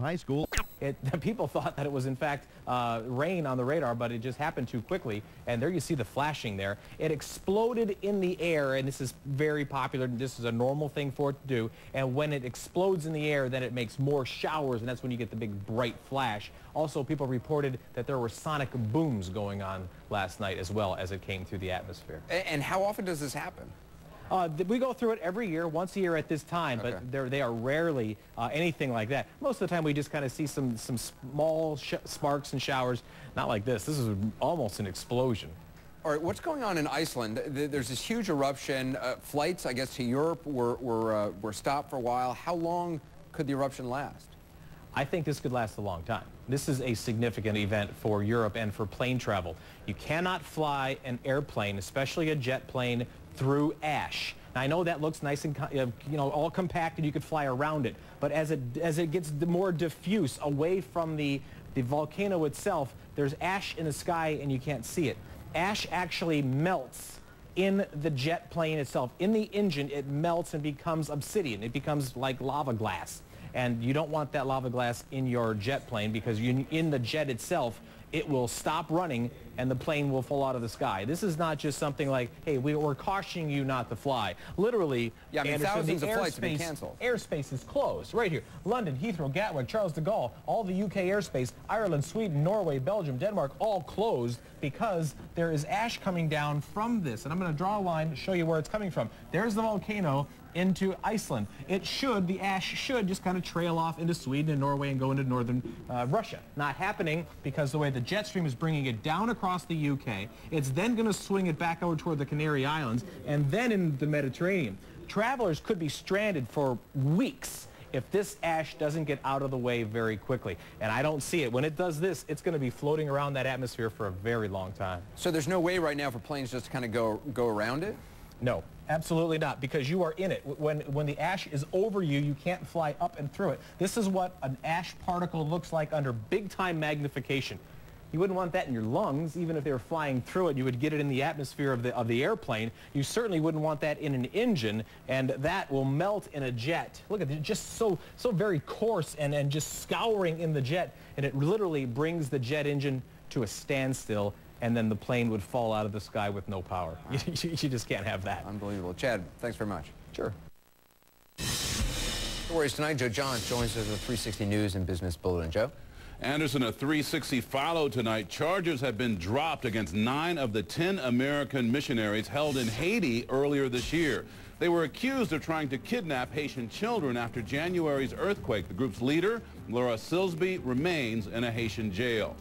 High School. It, people thought that it was in fact uh, rain on the radar, but it just happened too quickly. And there you see the flashing there. It exploded in the air, and this is very popular. This is a normal thing for it to do. And when it explodes in the air, then it makes more showers, and that's when you get the big bright flash. Also, people reported that there were sonic booms going on last night as well as it came through the atmosphere. And how often does this happen? Uh, we go through it every year, once a year at this time, Okay. but they are rarely uh, anything like that. Most of the time we just kind of see some, some small sparks and showers. Not like this. This is almost an explosion. All right, what's going on in Iceland? There's this huge eruption. Uh, flights, I guess, to Europe were, were, uh, were stopped for a while. How long could the eruption last? I think this could last a long time. This is a significant event for Europe and for plane travel. You cannot fly an airplane, especially a jet plane, through ash. Now, I know that looks nice and uh, you know all compact and you could fly around it, but as it as it gets more diffuse away from the the volcano itself, there's ash in the sky and you can't see it. Ash actually melts in the jet plane itself. In the engine, it melts and becomes obsidian. It becomes like lava glass. And you don't want that lava glass in your jet plane because you, in the jet itself, it will stop running and the plane will fall out of the sky. This is not just something like, hey, we, are cautioning you not to fly. Literally, yeah, I mean, Anderson, thousands of flights have been airspace, canceled. Airspace is closed right here. London, Heathrow, Gatwick, Charles de Gaulle, all the UK airspace, Ireland, Sweden, Norway, Belgium, Denmark, all closed because there is ash coming down from this. And I'm going to draw a line to show you where it's coming from. There's the volcano into Iceland. It should, the ash should just kind of trail off into Sweden and Norway and go into northern uh, Russia. Not happening because the way the jet stream is bringing it down across the UK, it's then going to swing it back over toward the Canary Islands and then in the Mediterranean. Travelers could be stranded for weeks if this ash doesn't get out of the way very quickly. And I don't see it. When it does this, it's going to be floating around that atmosphere for a very long time. So there's no way right now for planes just to kind of go, go around it? No, absolutely not, because you are in it. When, when the ash is over you, you can't fly up and through it. This is what an ash particle looks like under big-time magnification. You wouldn't want that in your lungs, even if they were flying through it. You would get it in the atmosphere of the, of the airplane. You certainly wouldn't want that in an engine, and that will melt in a jet. Look at it, just so, so very coarse and, and just scouring in the jet, and it literally brings the jet engine to a standstill and then the plane would fall out of the sky with no power. Wow. You, you, just can't have that. Unbelievable. Chad, thanks very much. Sure. Stories tonight, Joe Johns joins us with 360 News and Business Bulletin. Joe? Anderson, a 360 follow tonight. Charges have been dropped against nine of the 10 American missionaries held in Haiti earlier this year. They were accused of trying to kidnap Haitian children after January's earthquake. The group's leader, Laura Silsby, remains in a Haitian jail.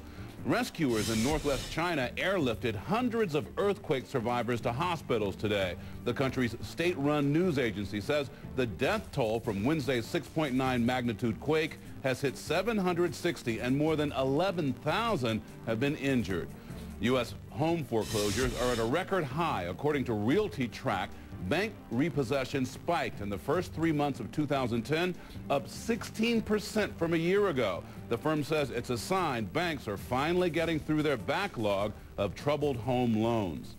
Rescuers in northwest China airlifted hundreds of earthquake survivors to hospitals today. The country's state-run news agency says the death toll from Wednesday's 6.9 magnitude quake has hit 760 and more than 11,000 have been injured. U.S. home foreclosures are at a record high, according to RealtyTrac. Bank repossession spiked in the first three months of 2010, up 16% from a year ago. The firm says it's a sign banks are finally getting through their backlog of troubled home loans.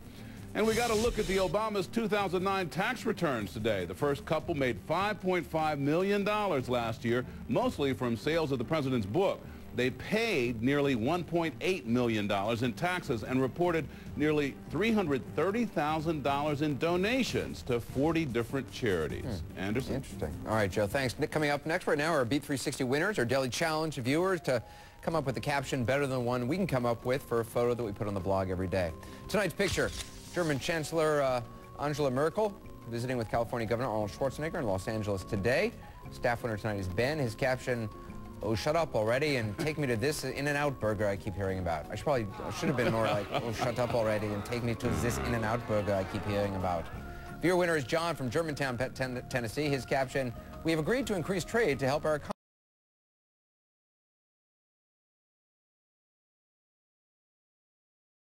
And we got a look at the Obama's 2009 tax returns today. The first couple made $5.5 million last year, mostly from sales of the president's book. They paid nearly $1.8 million in taxes and reported nearly $330,000 in donations to 40 different charities. Hmm. Anderson? Interesting. All right, Joe, thanks. Nick, Coming up next right now are Beat 360 winners, our daily challenge viewers to come up with a caption better than one we can come up with for a photo that we put on the blog every day. Tonight's picture, German Chancellor uh, Angela Merkel visiting with California Governor Arnold Schwarzenegger in Los Angeles today. Staff winner tonight is Ben. His caption, oh, shut up already and take me to this In-N-Out burger I keep hearing about. I should probably, I should have been more like, oh, shut up already and take me to this In-N-Out burger I keep hearing about. Viewer winner is John from Germantown, Tennessee. His caption, we have agreed to increase trade to help our economy.